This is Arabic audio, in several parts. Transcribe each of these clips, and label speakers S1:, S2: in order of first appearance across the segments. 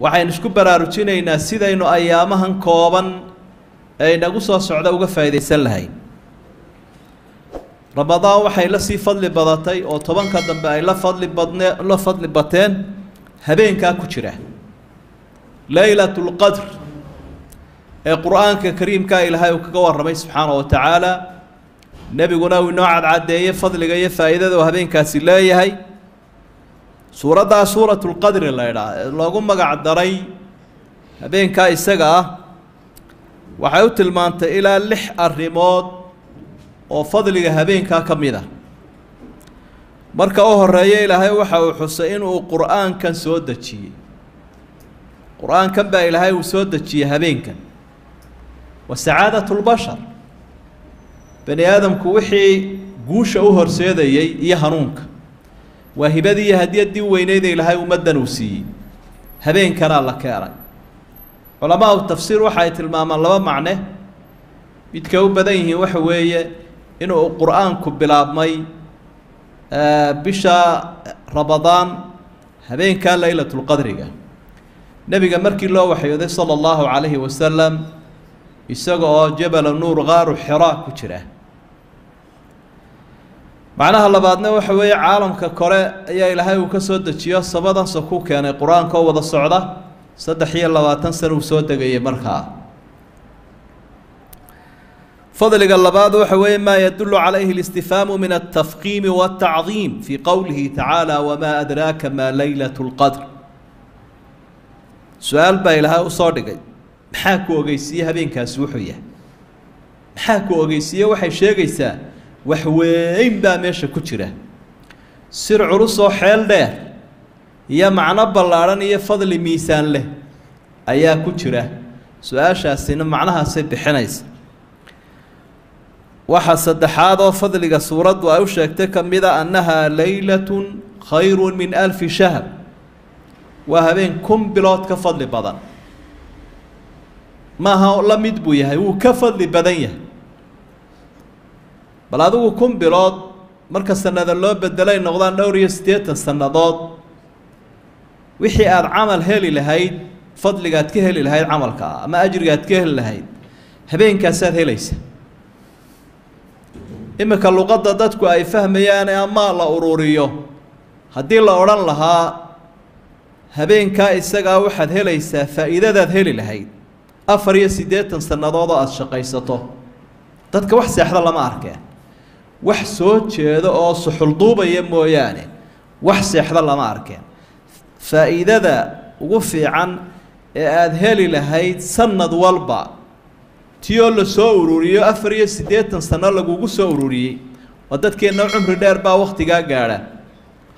S1: waxaynu isku baraarujinaynaa sidaynu ayaamahan kooban ee inagu soo socda uga faa'iidaysan lahayn. Ramadaan waxay la sii fadli badatay oo tobanka dambe ay la fadli badne la fadli bateen habeenkaa ku jira. Laylatulqadr ee qur'aanka kariimkaa ilaahay uu kaga warramay subxaana wa tacaala nebiguna uu inoo cadcadeeyey fadliga iyo faa'iidada uu habeenkaasi leeyahay suuraddaa suuratulqadri la ydhaa ee loogu magac daray habeenkaa isaga ah waxay u tilmaantay ilaa lix arrimood oo fadliga habeenkaa ka mid a marka u horeeya ilaahay waxa uu xusay inuu qur-aankan soo dejiyey qur-aankan baa ilaahay uu soo dejiyey habeenkan wa sacaadat lbashar bani aadamku wixii guusha u horseedayey iyo hanuunka وهبدي هدية دي وينيد إلى هاي ومدة نوسي هبين كرا الله كارا علماء التفسير وحياة المام الله معنى يتكو بدينه وحوية إنه القرآن كبلا بمي آه، بشا رمضان هبين كان ليلة القدر نبي مركي الله وحي صلى الله عليه وسلم يسقى جبل النور غار حراء كتره معناها الله بعدنا وحوي عالم ككرة يا إلهي وكسود تجيا صبدا سكوك يعني القرآن كوا ذا الصعدة صدحي الله تنصر وسود تجيه مرخا فضل قال الله بعد وحوي ما يدل عليه الاستفهام من التفقيم والتعظيم في قوله تعالى وما أدراك ما ليلة القدر سؤال بايلها وصادق. حاكو أجيسيها بين كاسوحية حاكو أجيسيها وحشيا أجيسيها wax weyn baa meesha ku jira. Sir culus oo xeel dheer iyo macno ballaadhan iyo fadli miisaan leh ayaa ku jira. Su'aashaasina macnahaasay bixinaysa. Waxaa saddexaad oo fadliga suuraddu ay u sheegtay ka mid a annahaa laylatun khayru min alfi shahr. Waa habeen kun bilood ka fadli badan. Maaha la mid buu yahay wuu ka fadli badan yahay bal adigu kun bilood marka sanada loo bedelay noqdaan dhowr iyo siddeetan sannadood wixii aada camal heli lahayd fadligaad ka heli lahayd camalka ama ajrigaad ka heli lahayd habeenkaasaad helaysa. Iminka luqadda dadku ay fahmayaane amaa la ururiyo haddii la odhan lahaa habeenkaa isagaa waxaad helaysaa faa'iidadaad heli lahayd. Afar iyo siddeetan sannadood oo aada shaqaysato. Dadka wax seexda lama arkeen wax soo jeeda oo suxulduubaya mooyaane wax seexda lama arkeen. Faa'iidada ugu fiican ee aada heli lahayd sanad walba ti oo la soo ururiyo afar iyo siddeetan sano lagugu soo ururiyey oo dadkeenna cumri dheer baa wakhtigaa gaadha.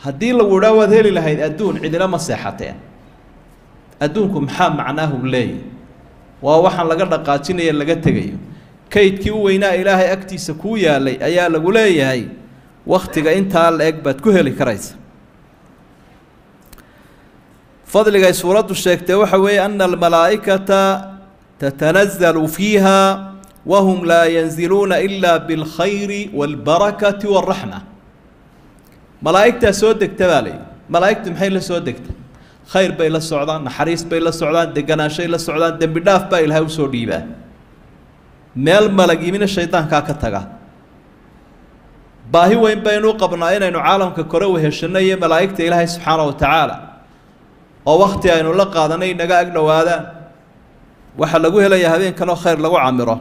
S1: Haddii lagu idhaa waad heli lahayd adduun cidina ma seexateen. Adduunku maxaa macnaahu leeyahy waa waxaan laga dhaqaajinaya laga tegayo كيد كيو وينا إلهي أكتي سكويا لي أيا لغولي هاي وقتك إنتا لأك بات كهلي كريس فضل غاي سورة الشيك توحوي أن الملائكة تتنزل فيها وهم لا ينزلون إلا بالخير والبركة والرحمة ملائكة سودك تبالي ملائكة محيلة سودك خير بيل السعودان حريص بيل السعودان دقنا شيل السعودان دم بداف بيل هاو meel malag yimina shaydaankaa ka taga. Baahi weyn baynu qabnaa inaynu caalamka kore weheshanno iyo malaa'igta ilaahay subxaana wa tacaala oo wakhti aynu la qaadanay inaga ag dhowaadaan waxaa lagu helayaa habeenkanoo khayr lagu camiro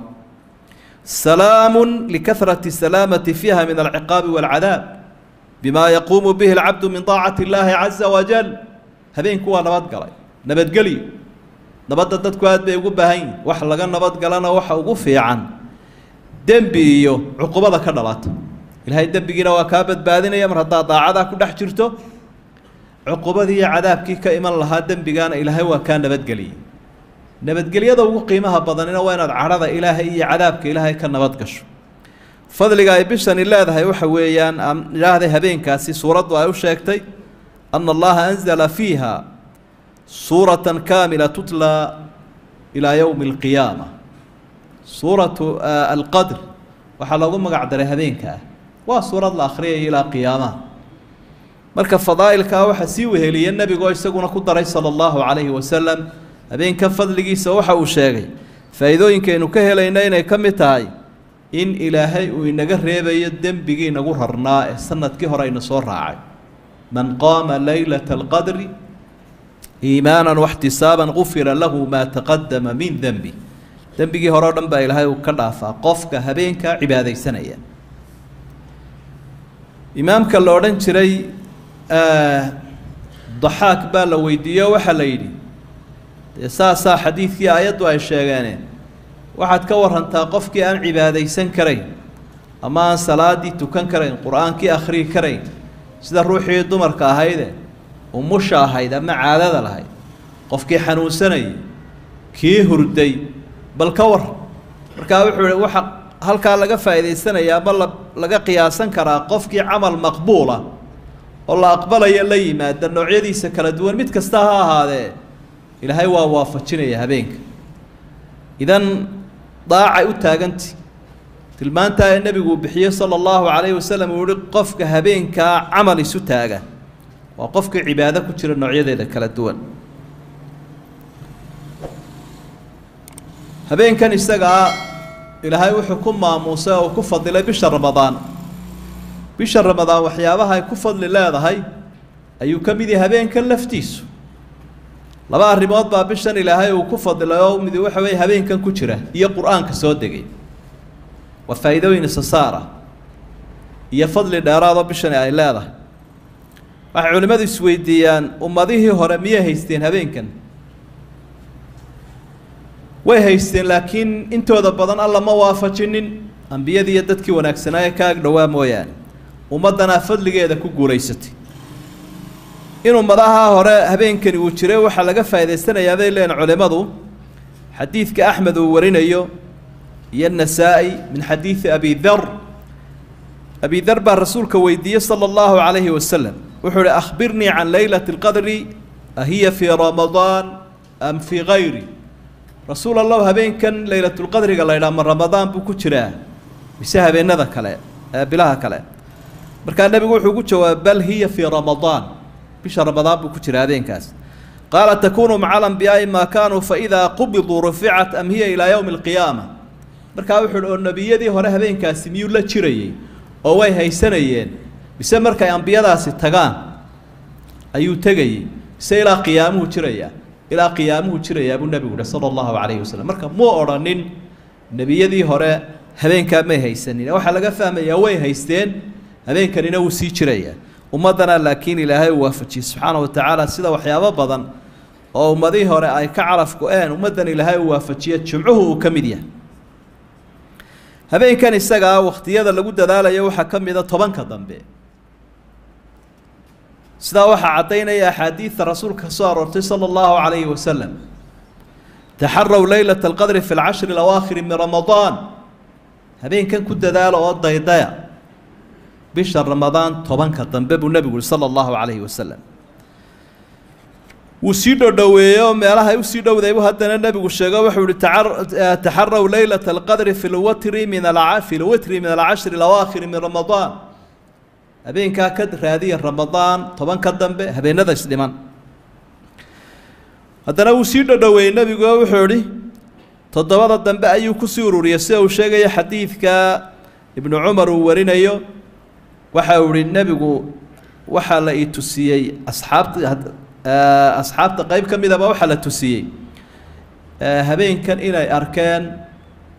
S1: salaamun likahrati salaamati fiiha min alciqaabi waalcadaab bima yaquumu bihi alcabdu min taacati illaahi caza wajal habeenku waa nabadgalay nabadgelyo نبات دت كواد بيجو بهين وح لجان نبات قالنا وح وقفي عن دم بيو عقوبة ذكرلات الهي دم بيجي لو كابد بعدين يا مرتضى ضاع ذا كل حشرته عقوبة هي عذاب كي كإما الله دم بيجان إلى هوا كان نبات قلي نبات قلي هذا هو قيمها بظننا وين عرض إلى هي عذاب كي إلى هي كان نبات كش فضل جاي بيشان الله ذا يوح ويان أم جاه ذهبين كاسي صورة وأوشكتي أن الله أنزل فيها سورة كاملة تتلى إلى يوم القيامة. سورة آه، القدر. وحال قاعدة مقعدر هذين وسورة الأخرية إلى قيامة. مركب فضائل كاوحة سيوه لي. النبي قوي سيقونا قدر صلى الله عليه وسلم. أبين كفضل لقي سوحة وشاغي فإذا إن كانوا كهلا إنينا كم إن إلهي وإن قريبا يدن بقي نقرر ناء سنة كهرين صور راعي من قام ليلة القدر إيمانا واحتسابا غفر له ما تقدم من ذنبه. ذنبه هو رضا با إلهي وكلافا قفك هبينك عبادي سنيا إمام كاللورن تري آه، ضحاك با لويدية وحليلي ساسا سا حديث يا آيات وعي الشيغاني واحد كور أن تقفك أن عبادي سنكري أما صلاتي تكنكري القرآن كي أخري كري سيدا روحي دمر كاهايدي umusha ahayd ama caadada lahayd qofkii xanuunsanayay kii hurday bal ka war. Markaa wuxuu ihi waxa halkaa laga faa'iidaysanaya ama la laga qiyaasan karaa qofkii camal maqbuula oo la aqbalaya la yimaada noocyadiisa kala duwan mid kasta ha ahaadee ilaahay waa waafajinaya habeenka. Idan daacay u taaganti. Tilmaantaa ee nebigu uu bixiyey sala allahu calayhi wasalam uu yihi qofka habeenkaa camal isu taaga waa qofkii cibaado ku jira noocyadeeda kala duwan. Habeenkan isagaa ilaahay wuxuu ku maamuusay oo ku fadilay bisha ramadaan. Bisha ramadaan waxyaabaha ay ku fadli leedahay ayuu ka mid yahay habeenkan laftiisu. Laba arrimood baa bishan ilaahay uu ku fadilay oo midi waxa weeye habeenkan ku jira iyo qur'aanka soo degay. Waa faa'iidooyin isasaara iyo fadli dheeraadoo bishani ay leedahay waxay culimmadu isweydiiyaan ummadihii hore miyay haysteen habeenkan? Way haysteen laakiin intooda badan alla ma waafajinin. Ambiyadii iyo dadkii wanaagsanaa ee ka ag dhowaa mooyaane. Ummaddanaa fadligeeda ku guulaysatay in ummadaha hore habeenkani uu jiray waxaa laga faa'idaysanayaa bay leeyihiin culimmadu xadiidka axmed uu warinayo iyo nasaa-i min xadiidi abi dar. Abi dar baa rasuulka weydiiyey sala allahu calayhi wasalam wuxuu ihi akhbirnii can leylati alqadri ahiya fii ramadaan am fii gayri rasuul allahu habeenkan leylatulqadriga la ydhaha ma ramadaan buu ku jiraa? Mise habeenada kale bilaha kale? Markaa nebigu wuxuu ku jawaabay bal hiya fii ramadaan bisha ramadaan buu ku jira habeenkaas. Qaala takunu maca alambiyaai maa kaanuu faidaa qubiduu ruficat am hiya ilaa yowmi alqiyaama markaa wuxuu uhi oo nebiyadii hore habeenkaasi miyuu la jirayey? Oo way haysanayeen mise markay ambiyadaasi tagaan ayuu tegayey mise ilaa qiyaamuhu jiraya ilaa qiyaamuhu jirayaa buu nebigu yihi sala allahu calayhi wasalam marka muu odhanin nebiyadii hore habeenkaa may haysanin waxaa laga fahmayaa way haysteen habeenkanina wuu sii jirayaa ummaddana laakiin ilaahay uu waafajiyey subxaana wa tacaala sida waxyaabo badan oo ummadihii hore ay ka caraf go-een ummaddan ilaahay uu waafajiye jimcuhu uu ka mid yahay habeenkan isagaa wakhtiyada lagu dadaalayo waxaa ka mida tobanka dambe sidaa waxaa caddaynaya axaadiida rasuulka ka soo aroortay sala allahu calayhi wasalam taxarow leylata alqadri fi lcashri alawaakhiri min ramadaan habeenkan ku dadaala oo daydaya bisha ramadaan tobanka dambe buu nebigu yihi sala allahu calayhi wasalam wuu sii dhodhoweeyey oo meelahay usii dhowday buu haddana nebigu sheego wuxuu yihi taxarow leylata alqadri fi lwatri min fi lwitri min alcashri alawaakhiri min ramadaan habeenkaa ka raadiya ramadaan tobanka dambe habeenada isdhiman. Haddana wuu sii dhodhoweeyey nebigu wuxuu idhi toddobada dambe ayuu ku sii ururiyey sida uu sheegayo xadiidka ibnu cumar uu warinayo. Waxa uu ihi nebigu waxaa la ii tusiyey. Asxaabta asxaabta qeyb ka midaba waxaa la tusiyey. Habeenkan inay arkeen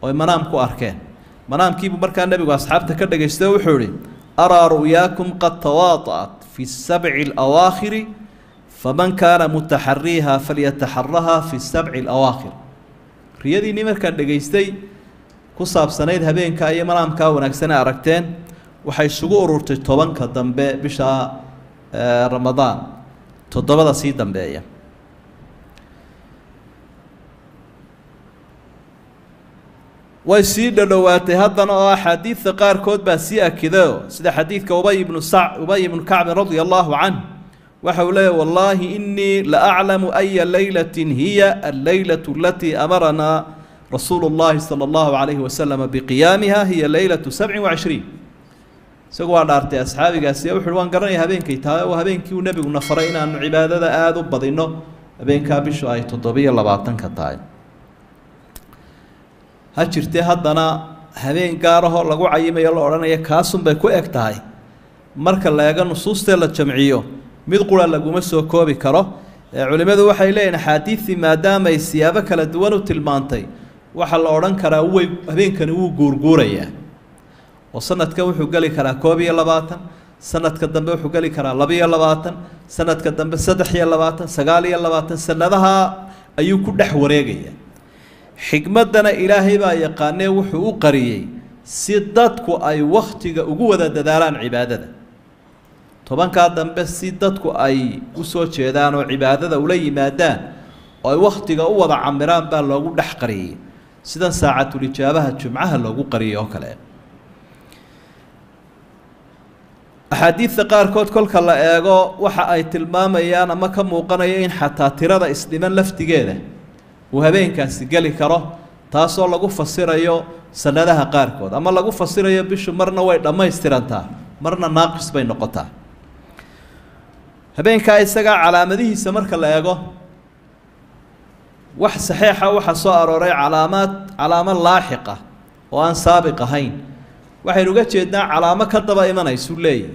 S1: oy manaam ku arkeen. Manaamkiibuu markaa nebigu asxaabta ka dhagaysta wuxuu ihi أرى رؤياكم قد تواطأت في السبع الأواخر فمن كان متحريها فليتحرها في السبع الأواخر. ريادي نمر كان لقيستي كصاب سنيد هبين كأي مرام كاونك سنة أركتين وحي سقور ارتج طبنك الدنبي بشا آه، رمضان. تضبط سيد دنبيه way sii dhodhowaatay haddana oo axaadiidta qaarkood baa sii akidayo sida xadiidka ubay ibnu sa ubay ibnu kacbin radia allahu canh waxa uu leeyahy wallaahi inii la aclamu aya leylatin hiya alleylatu alatii amaranaa rasuulu اllahi salى اllahu calayhi wasalama biqiyaamiha hiya leylatu sabci wacishriin isagu waa dhaartay asxaabigaasi wuxu uhi waan garanaya habeenkay tahay oo habeenkii uu nebiguna faray inaanu cibaadada aada u badino habeenkaa bishu ay toddobiyo labaatanka tahay ha jirtee haddana habeen gaarahoo lagu cayimayo la odhanaya kaasunbay ku eg tahay. Marka la eego nusuustee la jamciyo mid qura laguma soo koobi karo. Culimmadu waxay leeyihiin axaadiidii maadaamay siyaabo kala duwan u tilmaantay waxaa la odhan karaa way habeenkani wuu guurguurayaa. Oo sanadkan wuxuu geli karaa koob iyo labaatan sanadka dambe wuxuu geli karaa laba-iyo labaatan sanadka dambe saddex iyo labaatan sagaal iyo labaatan sanadaha ayuu ku dhex wareegaya xikmaddana ilaahay baa yaqaanee wuxuu u qariyey si dadku ay wakhtiga ugu wada dadaalaan cibaadada. Tobankaa dambe si dadku ay u soo jeedaan oo cibaadada ula yimaadaan oo ay wakhtiga u wada camiraan baa loogu dhex qariyey. Sidan saacatulijaabaha jumcaha loogu qariyay oo kale. Axaadiidta qaarkood kolka la eego waxa ay tilmaamayaan ama ka muuqanaya in xataa tirada isdhiman laftigeeda uu habeenkaasi geli karo taasoo lagu fasirayo sanadaha qaarkood ama lagu fasirayo bishu marna way dhammaystirantaa marna naaqis bay noqotaa habeenkaa isagaa calaamadihiisa marka la eego wax saxiixa waxaa soo arooray calaamaad calaamo laaxiqa oo aan saabiq ahayn waxaynu uga jeednaa calaamo ka daba imanaysuu leeyahy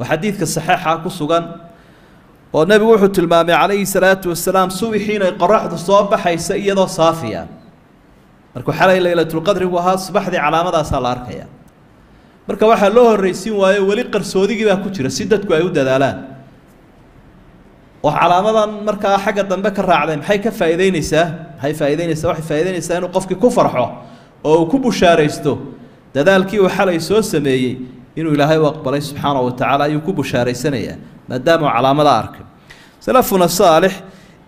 S1: oo xadiidka saxiixa ku sugan oo nebigu wuxuu tilmaamay calayhi salaatu wasalaam subaxii inay qoraxdu soo baxaysa iyadoo saafiya. Markuu xalay laylatulqadrigu ahaa subaxdii calaamadaasaa la arkaya marka waxaa loo horraysiin waayo weli qarsoodigii baa ku jira si dadku ay u dadaalaan. Oo calaamadan markaa xagga dambe ka raacday maxay ka faa'iideyneysaa maxay faa'ideyneysaa waxay faa'ideyneysaa inuu qofkii ku farxo oo uu ku bushaaraysto? Dadaalkii uu xalay soo sameeyey inuu ilaahay u aqbalay subxaana wa tacaala ayuu ku bushaaraysanayaa maadaama calaamada arkay. Salafuna saalix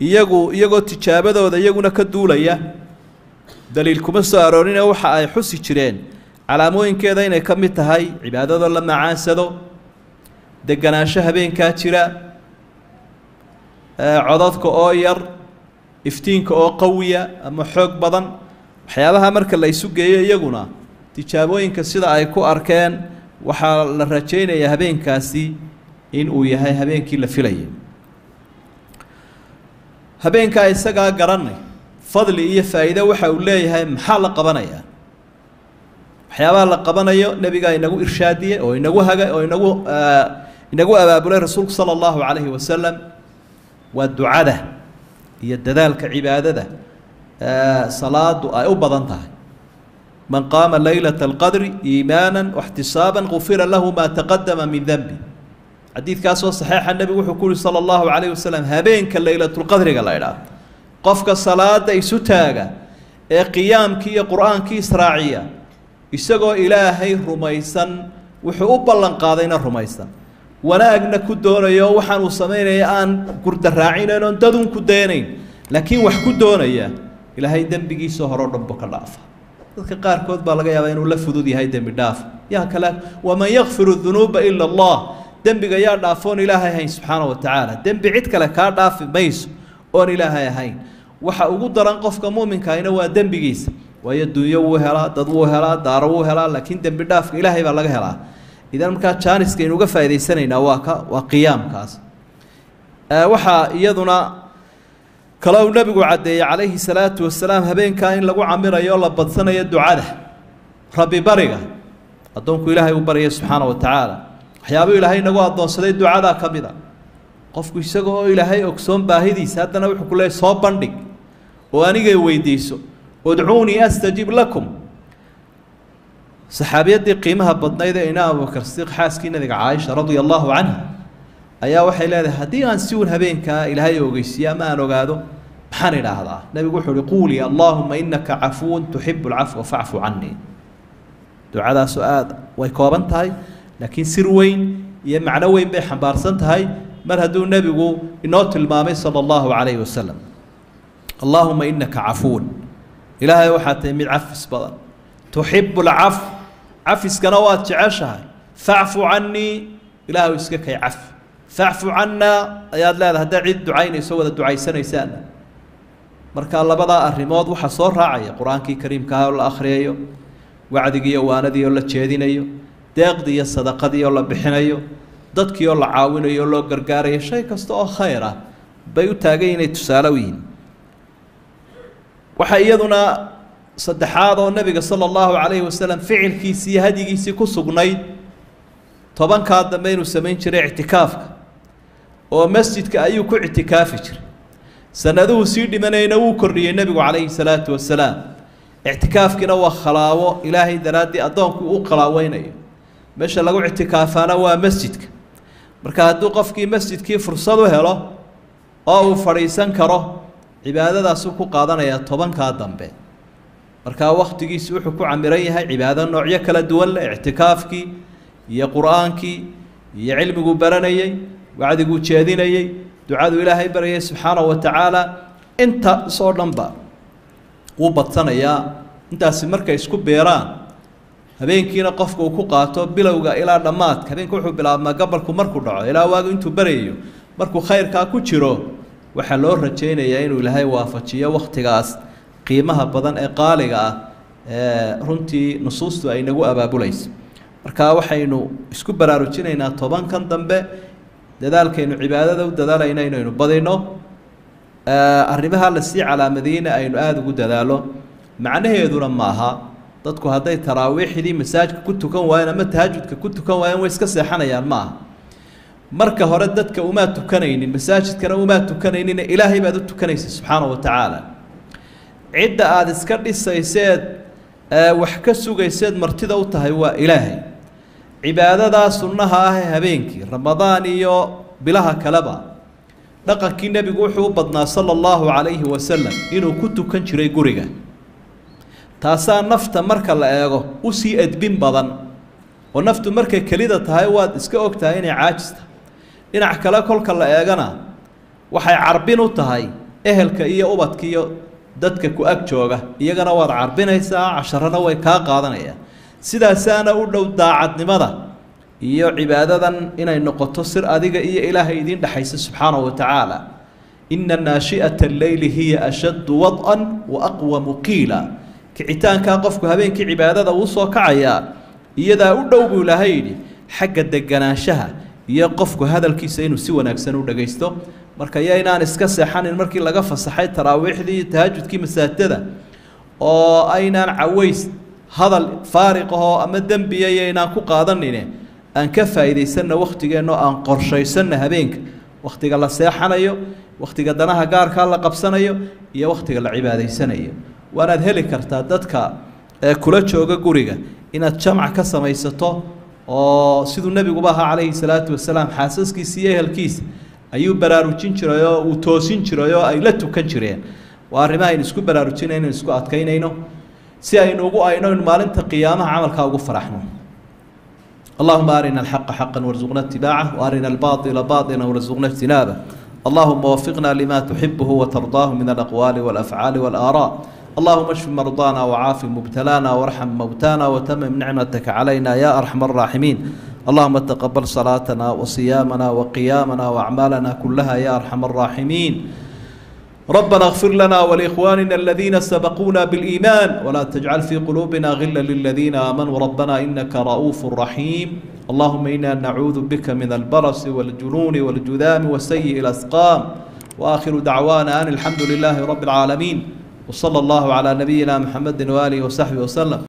S1: iyagu iyagoo tijaabadooda iyaguna ka duulaya daliil kuma soo aroorinee waxa ay xusi jireen. Calaamooyinkeeda inay ka mid tahay cibaadadoo la macaansado deganaansho habeenkaa jira codadka oo yar iftiinka oo qawiya ama xoog badan. Waxyaabaha marka la isu geeyo iyaguna tijaabooyinka sida ay ku arkeen waxaa la rajaynayaa habeenkaasi in uu yahay habeenkii la filayay habeenkaa isagaa garanay fadli iyo faa'iide waxa uu leeyahay maxaa la qabanayaa waxyaabaha la qabanayo nebigaa inagu irshaadiyey oo inagu haga oo inagu inagu abaabulay rasuulku sala allahu calayhi wasalam waa ducada iyo dadaalka cibaadada salaadu ay u badan tahay man qaama laylata alqadri iimaana waxtisaaban gufira lahu maa taqadama min denbi حديث كاسو صحيح. النبي وحكول صلى الله عليه وسلم هبين كالليلة القدر قال الله قفك الصلاة اي ستاقة اي قيام كي إيه قرآن كي سراعية اشتغو إلهي رميسا وحي أبلا قاضينا رميسا ولا أجنا كدونا يوحا وصمينا يان كرد الراعين لن تدون كدينين لكن وح كدونا يا إلهي دم بيجي سهر ربك العفا ذلك قار كود يا بين ولفدو دي هاي دم الدافا يا كلا ومن يغفر الذنوب إلا الله. Dembiga yaa dhaafoon ilaahay ahayn subxaana wa tacaala. Dembi cid kale kaa dhaafi mayso oon ilaahay ahayn waxa ugu daran qofka muuminkahina waa dembigiisa. Waayo dunyo wuu helaa dad wuu helaa daaro wuu helaa laakiin dembi dhaafka ilaahay baa laga helaa. Idan markaa jaaniska aynu uga faa'idaysanaynaa waa ka waa qiyaamkaas. Waxaa iyaduna kale uu nebigu caddeeyey calayhi salaatu wasalaam habeenkaa in lagu camirayo la badsanayo ducada. Rabbi bariga addoonku ilaahay uu barya subxaana wa tacaala waxyaabuu ilaahay inagu addoonsaday ducadaa ka mid a qofku isaga oo ilaahay ogsoon baahidiisa haddana wuxuu ku leeyay soo bandhig oo anigay weydiiso udcuunii astajib lakum saxaabiyaddii qiimaha badnayd ee ina abubakar sidiiq xaaskii nabiga caaisha radia allahu canha ayaa waxay leedahay haddii aan si uun habeenkaa ilaahay ogeysiiye ama aan ogaado maxaan idhaahdaa nebigu wuxuu uhi quulii allaahuma inaka cafuwun tuxibu alcafwa facfu canii ducadaasoo aada way kooban tahay لكن سر وين؟ يا معلوين بيه حمار سنتهاي؟ مر هدو نبيو إنوت المامي صلى الله عليه وسلم. اللهم إنك عفون. إلهي وحتى من عف سبلا تحب العف. عف سكنوات تعشها فاعف عني. إلهي وسكك يعف فاعف عنا. يا الله هذا عيد دعيني سوى دعاي سنة سنة مركا الله بضاء الرماد وحصور راعي. قرآن كي كريم كهول الآخر أيو وعدي وأنا ديو الله تشيدين deeqdii iyo sadaqadii oo la bixinayo dadkii oo la caawinayo oo loo gargaarayo shay kasta oo khayr ah bay u taagan inay tusaale u yihiin. Waxaa iyaduna saddexaad oo nebiga sala allahu calayhi wasalam ficilkiisii iyo hadyigiisii ku sugnayd tobankaa dambe inuu samayn jiray ictikaafka oo masjidka ayuu ku ictikaafi jiray. Sanaduhu sii dhimanayna wuu kordhiyey nebigu calayhi salaatu wasalaam. Ictikaafkiina waa khalaabo ilaahay daraaddii addoonku u khalaaweynayo meesha lagu ictikaafaana waa masjidka marka hadduu qofkii masjidkii fursad u helo oo uu fadhiisan karo cibaadadaasuu ku qaadanayaa tobankaa dambe markaa wakhtigiisi wuxuu ku camiran yahay cibaado noocyo kala duwan leh ictikaafkii iyo qur-aankii iyo cilmiguu baranayey wacdiguu jeedinayey ducaduu ilaahay baryay subxaanahu wa tacaala intaasoo dhanba wuu badsanayaa intaasi markay isku beeraan habeenkiina qofka uu ku qaato bilowga ilaa dhammaadka. Habeenka wuxuu bilaabmaa gabalku markuu dhaco ilaa waagu intuu barayayo markuu khayrkaa ku jiro. Waxaa loo rajaynayaa inuu ilaahay waafajiyo wakhtigaas qiimaha badan ee qaaliga ah ee runtii nusuustu ay nagu abaabulayso. Marka waxaynu isku baraarujinaynaa tobankan dambe dadaalkaynu cibaadada u dadaalayna inaynu badino arrimaha la sii calaamadiyeyna aynu aada ugu dadaalo. Macnaheeduna maaha dadku hadday taraawiixdii masaajidka ku tukan waayeen ama tahajudka ku tukan waayeen way iska seexanayaan maaha marka hore dadka umaa tukanaynin masaajidkana umaa tukanaynin ilaahay baad u tukanaysa subxaana wa tacaala cidda aada iska dhisayseed wax ka sugayseed martida u tahay waa ilaahay cibaadadaa sunnaha ah ee habeenkii ramadaan iyo bilaha kaleba dhaqankii nebigu wuxuu u badnaa sala allahu calayhi wasalam inuu ku tukan jiray guriga taasaa nafta marka la eego u sii edbin badan. oo naftu markay kelida tahay waad iska og tahay inay caajista. dhinac kale kolka la eegana waxay carbin u tahay ehelka iyo ubadka iyo dadka ku ag jooga. iyagana waad carbinaysaa casharana way kaa qaadanayaan. sidaasaana u dhow daacadnimada iyo cibaadadan inay noqoto sir adiga iyo ilaahay idiin dhexaysa subxaanahu wa tacaala. ina naashi'ata alleyli hiya ashaddu wad'an wa aqwamu qiila kicitaankaa qofku habeenkii cibaadada uu soo kacayaa iyadaa u dhow buu ilaahay yidhi xagga deganaanshaha iyo qofku hadalkiisa inuu si wanaagsan u dhagaysto. Marka iyo inaan iska seexanin markii laga fasaxay taraawiixdii tahajudkii masaajidada oo aynaan caways hadal faariq ahoo ama dembiya iyo inaan ku qaadanine aan ka faa'iidaysanna wakhtigeenno aan qorshaysanna habeenka. Wakhtiga la seexanayo wakhtiga danaha gaarkaa la qabsanayo iyo wakhtiga la cibaadaysanayo وأنا هلي كرتا دتك آه، كل شوقة قريقة إن الجمع كسم يسطه أو آه، سيد النبي قباها عليه الصلاة والسلام حاسس كي سيه الكيس أيو برارو تشين شرايا وتوسين شرايا أي لا تكن شريا وأرما إن سكو برارو تشين إن سكو أتكين إنه سيا إنه قو إنه إن مالن تقيامة عمل كاو فرحنا اللهم أرنا الحق حقا وارزقنا اتباعه وأرنا الباطل باطلا وارزقنا اجتنابه. اللهم وفقنا لما تحبه وترضاه من الأقوال والأفعال والآراء. اللهم اشف مرضانا وعاف مبتلانا وارحم موتانا وتمم نعمتك علينا يا أرحم الراحمين. اللهم تقبل صلاتنا وصيامنا وقيامنا وأعمالنا كلها يا أرحم الراحمين. ربنا اغفر لنا ولإخواننا الذين سبقونا بالإيمان. ولا تجعل في قلوبنا غلا للذين آمنوا. ربنا إنك رؤوف رحيم. اللهم إنا نعوذ بك من البرص والجنون والجذام وسيء الأسقام. وآخر دعوانا أن الحمد لله رب العالمين. وصلى الله على نبينا محمد وآله وصحبه وسلم.